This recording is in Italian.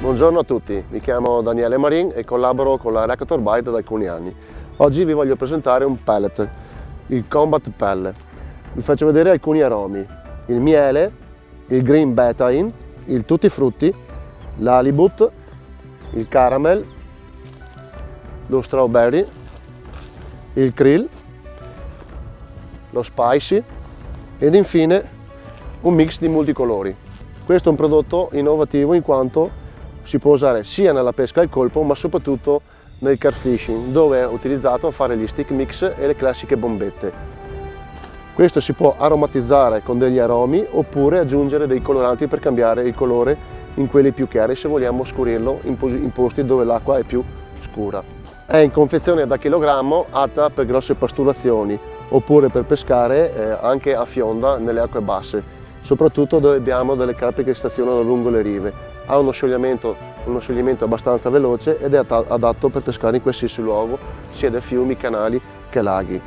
Buongiorno a tutti, mi chiamo Daniele Marin e collaboro con la Reactor Bite da alcuni anni. Oggi vi voglio presentare un pellet, il Combat Pelle. Vi faccio vedere alcuni aromi, il miele, il green betain, il tutti frutti, l'halibut, il caramel, lo strawberry, il krill, lo spicy ed infine un mix di multicolori. Questo è un prodotto innovativo in quanto si può usare sia nella pesca al colpo ma soprattutto nel car fishing dove è utilizzato a fare gli stick mix e le classiche bombette. Questo si può aromatizzare con degli aromi oppure aggiungere dei coloranti per cambiare il colore in quelli più chiari se vogliamo scurirlo in posti dove l'acqua è più scura. È in confezione da chilogrammo atta per grosse pasturazioni oppure per pescare eh, anche a fionda nelle acque basse, soprattutto dove abbiamo delle carpe che stazionano lungo le rive ha uno scioglimento, uno scioglimento abbastanza veloce ed è adatto per pescare in qualsiasi luogo, sia dai fiumi, canali che laghi.